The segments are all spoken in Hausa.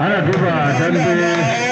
Anak duda.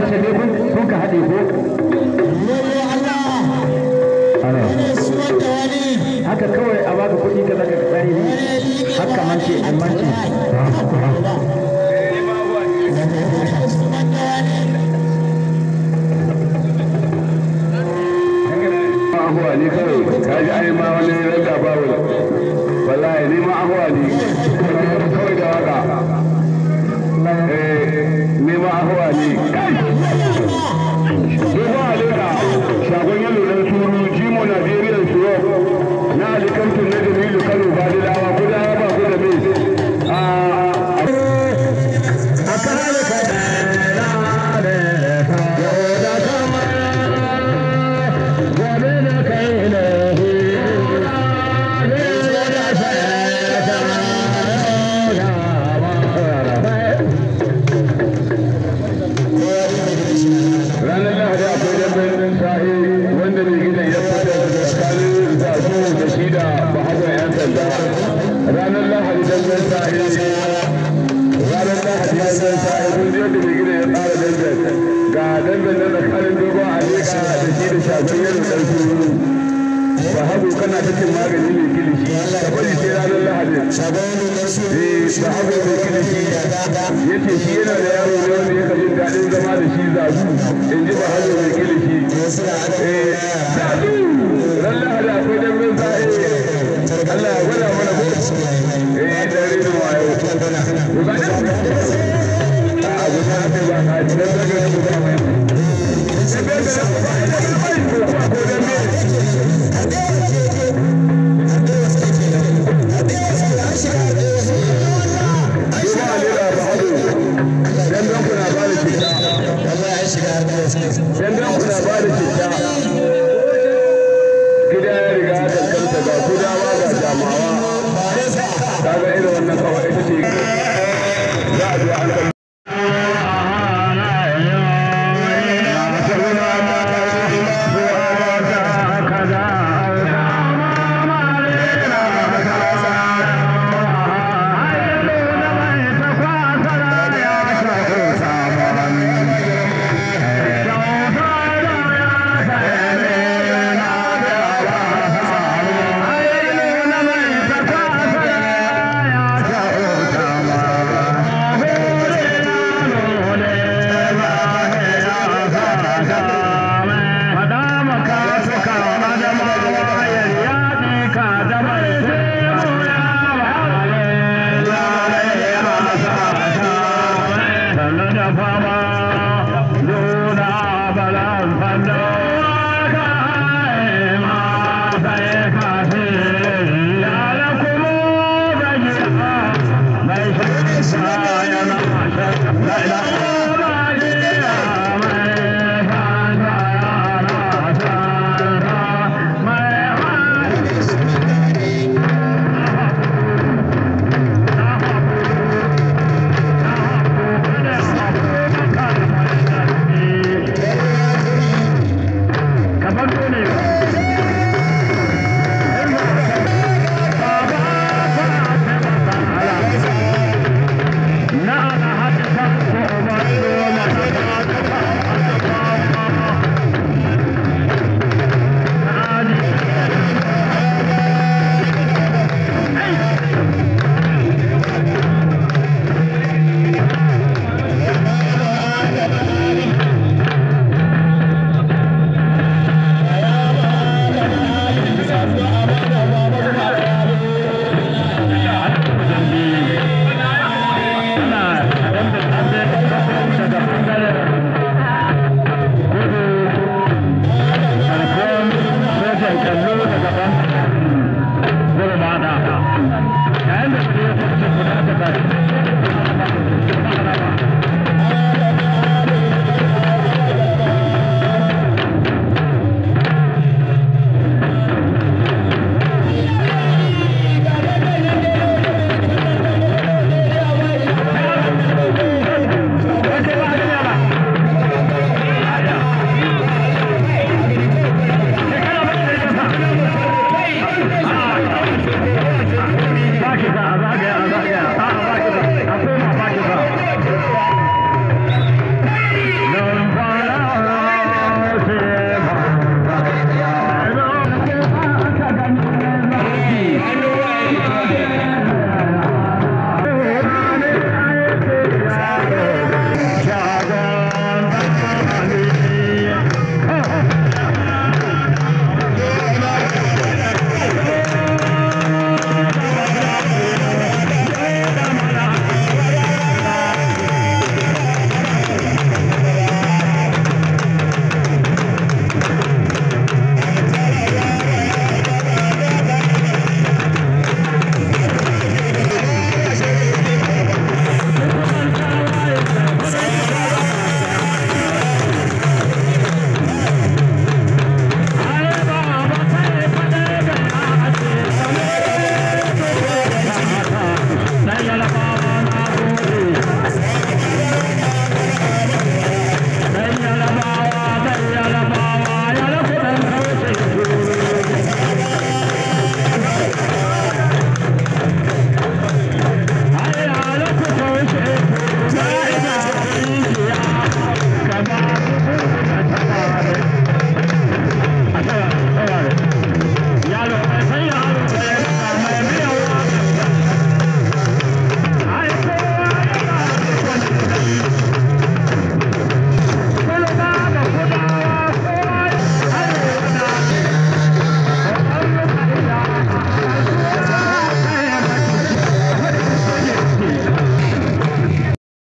Ne ce ne kun ka haɗe ko haka kawai a baka kuɗi ka zaka ka tsari haka mance yan mance. Ahuwa ne kawai ka ji ai ma wani randa babu wallahi ni ma ahuwa ne kawai da waƙa. Eh ni ma ahuwa ne na tsakanin dogon alika da shi da shafin yadda ɗan suru bahago kana ta magani mai kilishi ka bari sai ranar lahadi eh bahago mai kilishi ya ce shi yana da yaro ne wanda ya jin daɗin zama da shi zazu. In ji bahago mai kilishi eh zazu. Ran 来来来。